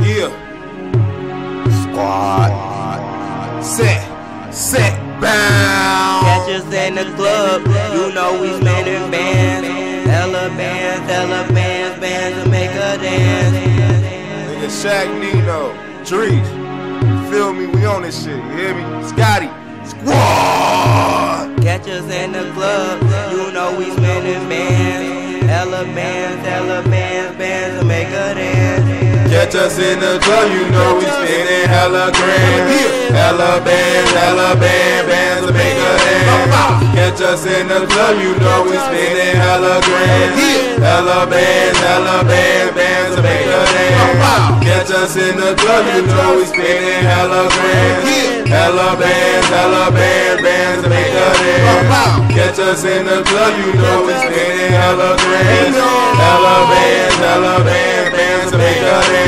Yeah. Squad. Set. Set. Bound. Catch us in the club, you know we spinning bands. Hella bands, hella bands, bands to make a dance. Nigga Shaq Nino. Drees. Feel me? We on this shit. You hear me? Scotty. Squad. Catch us in the club, you know we spinning bands. Hella bands, hella bands, Catch us in the club, you know we spinning hella grand. Hella bands, hella band, bands to make a dance. Catch us in the club, you know we spinning hella grand. Hella bands, hella band, bands to make a dance. Catch us in the club, you know we spinning hella grand. Hella bands, hella band, bands to make a dance. Catch us in the club, you know we spinning hella grand. Hella bands, hella band, bands to make a dance.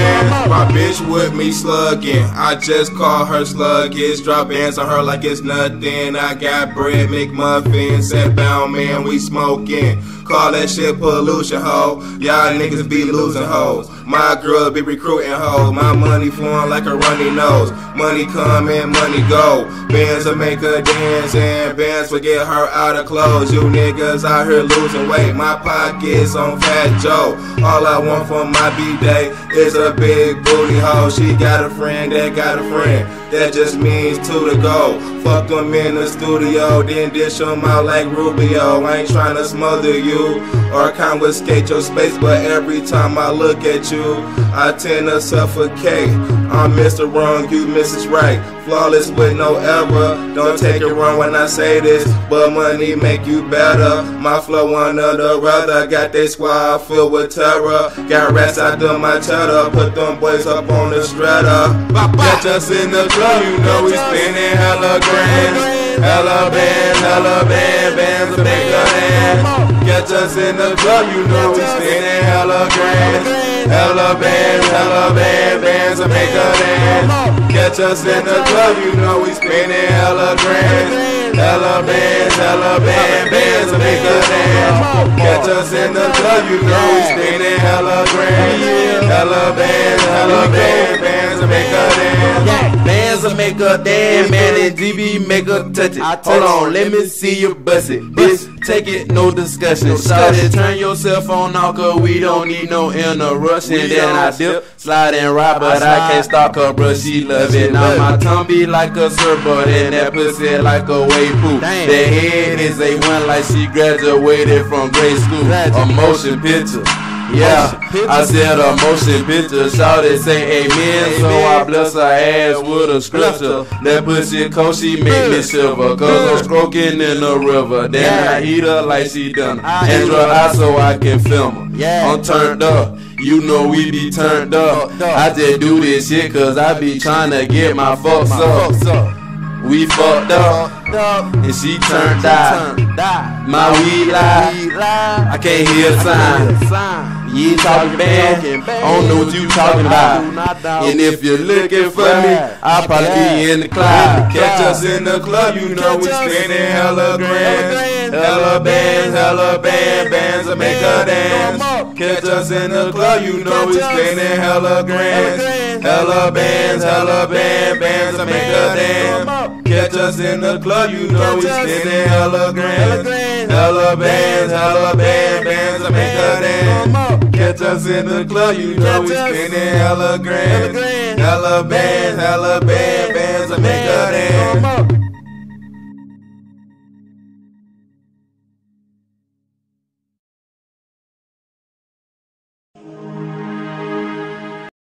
My bitch with me slugging. I just call her sluggish. Drop bands on her like it's nothing. I got bread, make muffins. Set bound man, we smoking. Call that shit pollution, ho. Y'all niggas be losing hoes. My girl be recruiting hoes. My money flowing like a runny nose. Money come and money go. Bands will make her dance and bands will get her out of clothes. You niggas out here losing weight. My pockets on Fat Joe. All I want for my B-day is a big booty hoe. She got a friend that got a friend. That just means two to go. Fuck them in the studio, then dish them out like Rubio. I ain't trying to smother you or confiscate your space, but every time I look at you, I tend to suffocate. I'm Mr. Wrong, you Mrs. Right. Flawless with no error. Don't take it wrong when I say this, but money make you better. My flow under the rudder, got they squad filled with terror. Got rats out of my cheddar, put them boys up on the strata. Catch us in the club, you know we spinning hella grand. Hella band, hella band, bands to make a. Catch us in the club, you know we spinning hella grand. Hella bands, hella band, bands to make a dance. Catch us in the club, you know we spinning hella grand. Hella bands, hella band, bands to make a dance. Catch us in the club, you know we spinning hella grand. Hella bands, hella band, bands to make a dance. Will make a damn man and DB make a touch it. Hold on, let me see you bust it. Bitch, take it, no discussion. Shout it, turn your cell phone off, cause we don't need no interruption. Then I dip, slide and ride, but I can't stalk her, bruh, she love it. Now my tongue be like a surfboard and that pussy like a wave pool. The head is a one like she graduated from grade school. A motion picture. Yeah, I said a motion picture. Shout it, say amen. So I bless her ass with a scripture. That pussy cold, she make me shiver. Cause I'm stroking in the river. Then I eat her like she done. And draw out so I can film her. I'm turned up. You know we be turned up. I just do this shit cause I be trying to get my fucks up. We fucked up, and she turned out. My weed lie, I can't hear a sign. You ain't talking bad, I don't know what you talking about. And if you're looking for me, I'll probably be in the cloud. Catch us in the club, you know we spinning hella grand. Hella bands, hella band, bands that make a dance. Catch us in the club, you know we spinning hella grand. Hella bands, hella band, bands that make a dance. Catch us in the club, you know we spinning hella grand. Hella bands, hella band, bands to make a dance. Catch us in the club, you know we spinning hella grand. Hella bands, hella band, bands to make a dance.